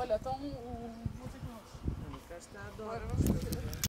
Olha, estão os músicos. Cá está a Dora.